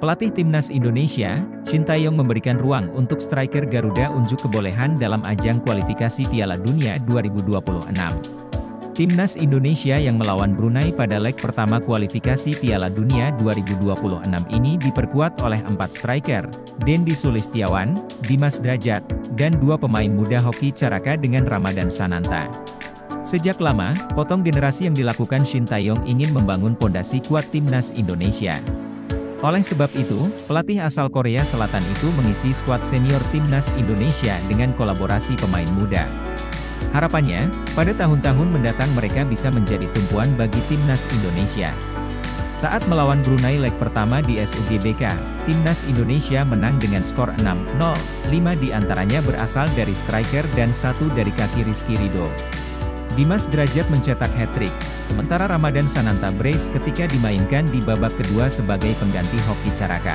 Pelatih Timnas Indonesia, Shin Taeyong memberikan ruang untuk striker Garuda unjuk kebolehan dalam ajang kualifikasi Piala Dunia 2026. Timnas Indonesia yang melawan Brunei pada leg pertama kualifikasi Piala Dunia 2026 ini diperkuat oleh empat striker, Dendi Sulistiawan, Dimas Drajat, dan dua pemain muda hoki Caraka dengan Ramadan Sananta. Sejak lama, potong generasi yang dilakukan Shin Taeyong ingin membangun pondasi kuat Timnas Indonesia. Oleh sebab itu, pelatih asal Korea Selatan itu mengisi skuad senior timnas Indonesia dengan kolaborasi pemain muda. Harapannya, pada tahun-tahun mendatang mereka bisa menjadi tumpuan bagi timnas Indonesia. Saat melawan Brunei leg pertama di SUGBK, timnas Indonesia menang dengan skor 6-0, 5 di antaranya berasal dari striker dan satu dari kaki Rizky Ridho. Dimas Derajat mencetak hat-trick, sementara Ramadan Sananta brace ketika dimainkan di babak kedua sebagai pengganti Hoki Caraka.